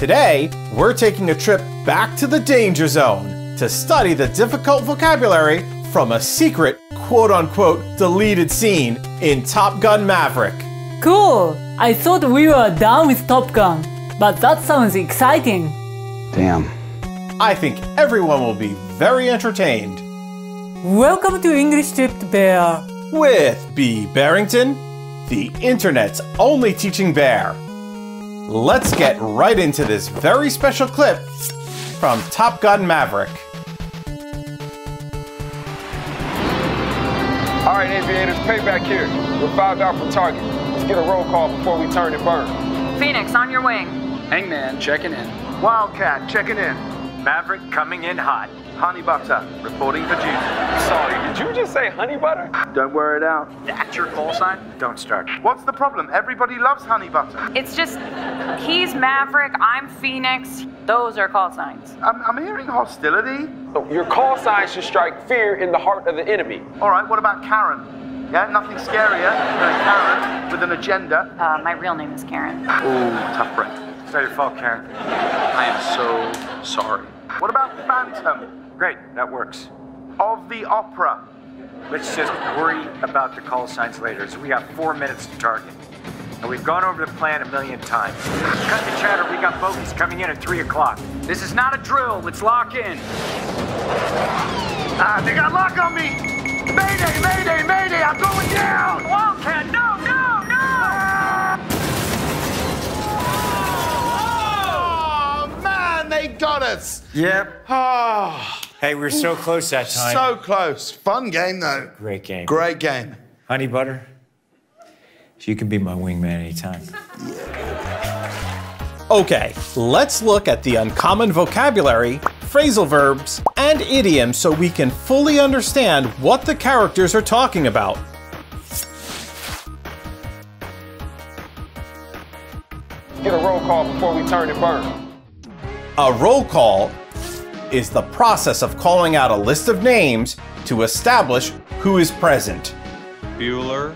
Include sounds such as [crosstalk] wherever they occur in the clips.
Today, we're taking a trip back to the danger zone to study the difficult vocabulary from a secret, quote unquote, deleted scene in Top Gun Maverick. Cool! I thought we were done with Top Gun, but that sounds exciting. Damn. I think everyone will be very entertained. Welcome to English Stripped Bare. With B. Bearington, the internet's only teaching bear. Let's get right into this very special clip from Top Gun Maverick. All right, aviators, payback here. We're five out from target. Let's get a roll call before we turn and burn. Phoenix, on your wing. Hangman checking in. Wildcat checking in. Maverick coming in hot. Honey Butter reporting for duty. Sorry, did you just say honey butter? Don't wear it out. That's your call sign? Don't start. What's the problem? Everybody loves Honey Butter. It's just, he's Maverick, I'm Phoenix. Those are call signs. I'm, I'm hearing hostility. Oh, your call sign should strike fear in the heart of the enemy. All right, what about Karen? Yeah, nothing scarier than a Karen with an agenda. Uh, my real name is Karen. Ooh, tough break. It's not your fault, Karen. I am so sorry. Phantom Great, that works. of the Opera? Let's just worry about the call signs later. So we got four minutes to target. And we've gone over the plan a million times. Cut the chatter, we got bogeys coming in at 3 o'clock. This is not a drill. Let's lock in. Ah, they got lock on me! Mayday, mayday, mayday, I'm going down! Wildcat, no, no, no! Oh, man, they got us. Yep. Oh, Hey, we were so close that time. so close. Fun game, though. Great game. Great game. Honey Butter, you can be my wingman anytime. Okay, let's look at the uncommon vocabulary, phrasal verbs, and idioms so we can fully understand what the characters are talking about. Get a roll call before we turn and burn. A roll call is the process of calling out a list of names to establish who is present. Bueller.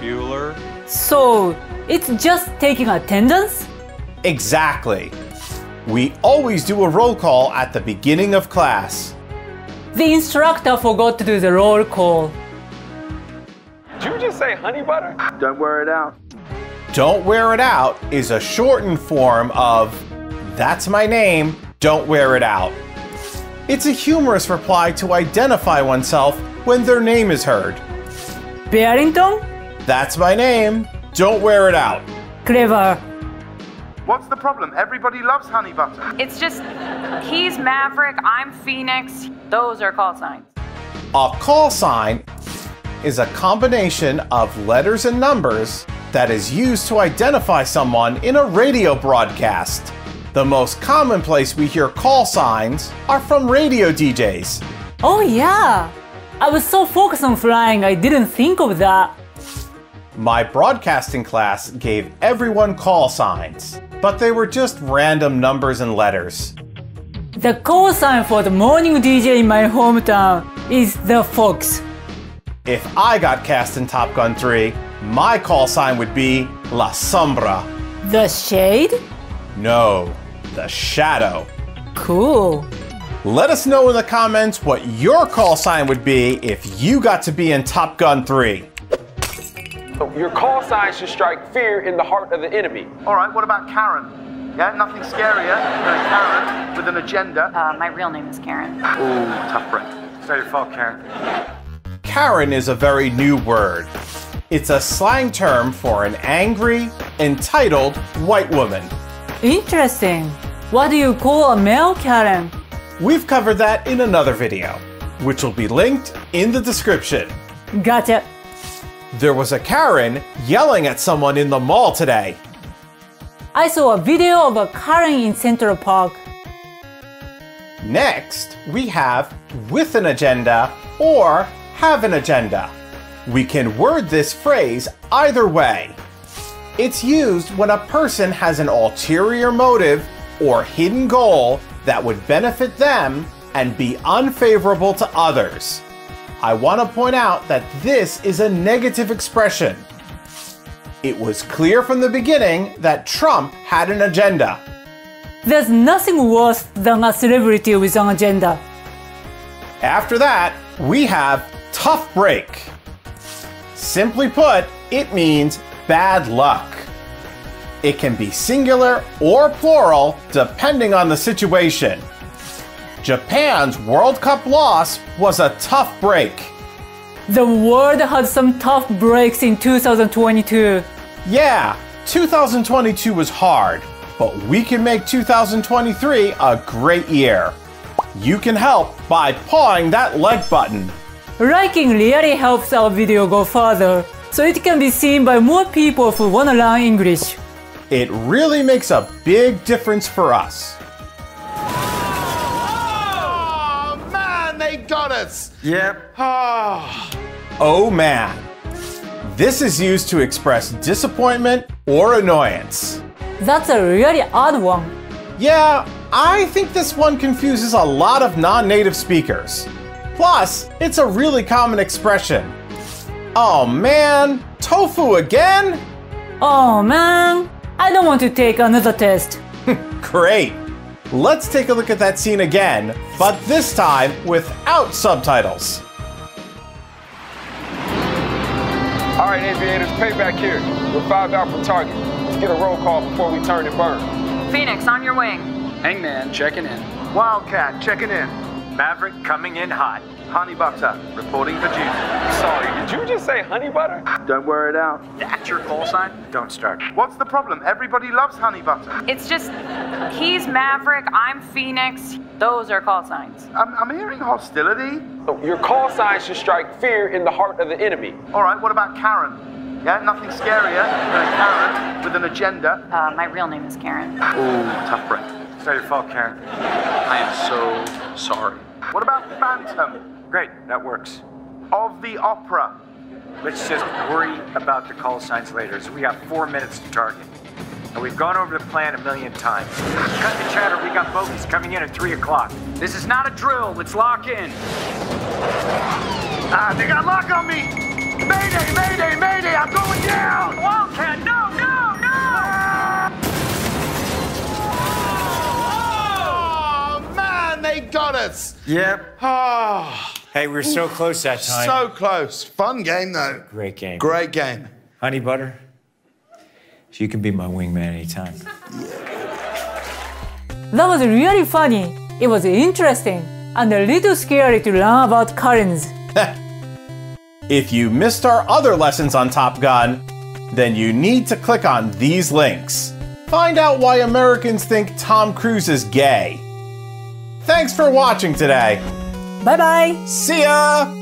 Bueller. So, it's just taking attendance? Exactly. We always do a roll call at the beginning of class. The instructor forgot to do the roll call. Did you just say honey butter? Don't wear it out. Don't wear it out is a shortened form of that's my name, don't wear it out. It's a humorous reply to identify oneself when their name is heard. Bearington? That's my name, don't wear it out. Clever. What's the problem? Everybody loves Honey Butter. It's just, he's Maverick, I'm Phoenix. Those are call signs. A call sign is a combination of letters and numbers that is used to identify someone in a radio broadcast. The most common place we hear call signs are from radio DJs. Oh yeah! I was so focused on flying, I didn't think of that. My broadcasting class gave everyone call signs, but they were just random numbers and letters. The call sign for the morning DJ in my hometown is the Fox. If I got cast in Top Gun 3, my call sign would be La Sombra. The Shade? No, the Shadow. Cool. Let us know in the comments what your call sign would be if you got to be in Top Gun 3. Oh, your call sign should strike fear in the heart of the enemy. All right, what about Karen? Yeah, nothing scarier than a Karen with an agenda. Uh, my real name is Karen. Ooh, tough break. It's not your fault, Karen. Karen is a very new word. It's a slang term for an angry, entitled white woman. Interesting. What do you call a male Karen? We've covered that in another video, which will be linked in the description. Gotcha. There was a Karen yelling at someone in the mall today. I saw a video of a Karen in Central Park. Next, we have with an agenda or have an agenda. We can word this phrase either way. It's used when a person has an ulterior motive or hidden goal that would benefit them and be unfavorable to others. I want to point out that this is a negative expression. It was clear from the beginning that Trump had an agenda. There's nothing worse than a celebrity with an agenda. After that, we have tough break. Simply put, it means bad luck. It can be singular or plural depending on the situation. Japan's World Cup loss was a tough break. The world had some tough breaks in 2022. Yeah, 2022 was hard, but we can make 2023 a great year. You can help by pawing that like button. Liking really helps our video go further, so it can be seen by more people who wanna learn English. It really makes a big difference for us. Oh, man, they got us. Yep. Oh. Oh man. This is used to express disappointment or annoyance. That's a really odd one. Yeah, I think this one confuses a lot of non native speakers. Plus, it's a really common expression. Oh man, tofu again? Oh man, I don't want to take another test. [laughs] Great. Let's take a look at that scene again, but this time without subtitles. All right, aviators, payback here. We're five out from target. Let's get a roll call before we turn and burn. Phoenix, on your wing. Hangman checking in. Wildcat checking in. Maverick coming in hot. Honey Butter reporting for duty. Sorry, did you just say honey butter? Don't wear it out. That's your call sign? Don't start. What's the problem? Everybody loves Honey Butter. It's just, he's Maverick, I'm Phoenix. Those are call signs. I'm, I'm hearing hostility. So your call sign should strike fear in the heart of the enemy. All right, what about Karen? Yeah, nothing scarier than a Karen with an agenda. Uh, my real name is Karen. Ooh, tough break. It's not your fault, Karen. I am so sorry. What about Phantom Great, that works. Of the Opera? Let's just worry about the call signs later. So we got four minutes to target. And we've gone over the plan a million times. Cut the chatter, we got bogeys coming in at 3 o'clock. This is not a drill. Let's lock in. Ah, they got lock on me! Mayday, mayday, mayday, I'm going down! Wildcat, no, no, no. Oh, man, they got us. Yep. Oh, Hey, we were so close that time. so close. Fun game, though. Great game. Great game. Honey butter. You can be my wingman anytime. That was really funny. It was interesting and a little scary to learn about Karens. [laughs] If you missed our other lessons on Top Gun, then you need to click on these links. Find out why Americans think Tom Cruise is gay. Thanks for watching today. Bye bye. See ya!